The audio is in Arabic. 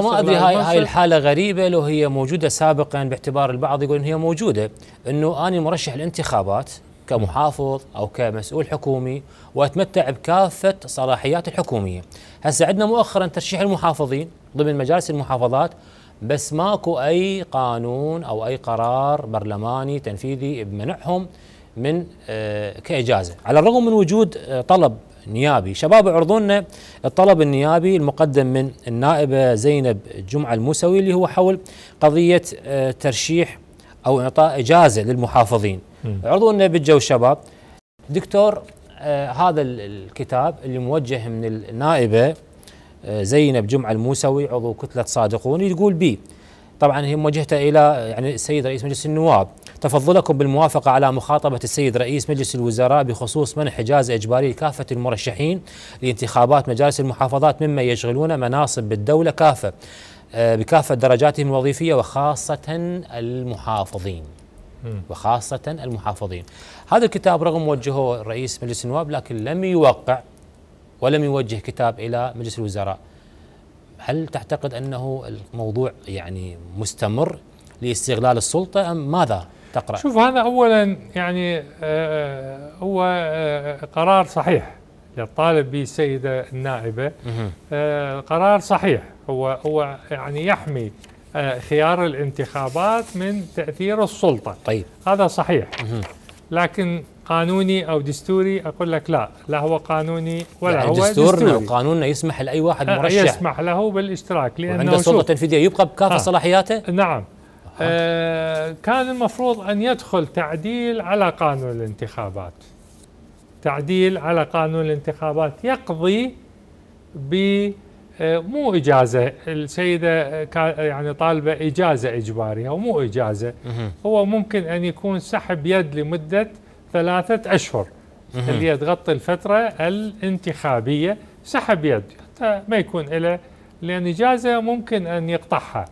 ما أدري هاي هاي الحالة غريبة لو هي موجودة سابقا باعتبار البعض يقول ان هي موجودة إنه أنا مرشح الانتخابات كمحافظ أو كمسؤول حكومي وأتمتع بكافة صلاحيات الحكومية. هسه عندنا مؤخرا ترشيح المحافظين ضمن مجالس المحافظات بس ماكو أي قانون أو أي قرار برلماني تنفيذي بمنعهم من آه كإجازة، على الرغم من وجود آه طلب نيابي. شباب يعرضون لنا الطلب النيابي المقدم من النائبة زينب جمعة الموسوي اللي هو حول قضية ترشيح أو إعطاء إجازة للمحافظين. يعرضون لنا بالجو الشباب دكتور آه هذا الكتاب اللي موجه من النائبة آه زينب جمعة الموسوي عضو كتلة صادقون يقول بي طبعا هي موجهته إلى يعني السيد رئيس مجلس النواب. تفضلكم بالموافقة على مخاطبة السيد رئيس مجلس الوزراء بخصوص منح اجازه اجباريه لكافة المرشحين لانتخابات مجالس المحافظات مما يشغلون مناصب بالدولة كافة بكافة درجاتهم الوظيفية وخاصة المحافظين. وخاصة المحافظين. هذا الكتاب رغم وجهه رئيس مجلس النواب لكن لم يوقع ولم يوجه كتاب إلى مجلس الوزراء. هل تعتقد أنه الموضوع يعني مستمر لاستغلال السلطة أم ماذا تقرأ؟ شوف هذا اولا يعني آه هو آه قرار صحيح يطالب به السيده النائبه آه قرار صحيح. هو هو يعني يحمي خيار الانتخابات من تأثير السلطة. طيب. هذا صحيح. لكن قانوني أو دستوري أقول لك لا لا هو قانوني ولا يعني هو دستورنا دستوري. وقانوننا يسمح لأي واحد مرشح. يسمح له بالاشتراك لأنه عنده سلطه تنفيذيه يبقى بكافة آه. صلاحياته؟ نعم. آه كان المفروض أن يدخل تعديل على قانون الانتخابات. تعديل على قانون الانتخابات يقضي ب آه، مو إجازة. السيدة كا- يعني طالبة إجازة إجبارية ومو إجازة. هو ممكن أن يكون سحب يد لمدة ثلاثة أشهر. اللي هي تغطي الفترة الانتخابية سحب يد حتى ما يكون له لأن إجازة ممكن أن يقطعها.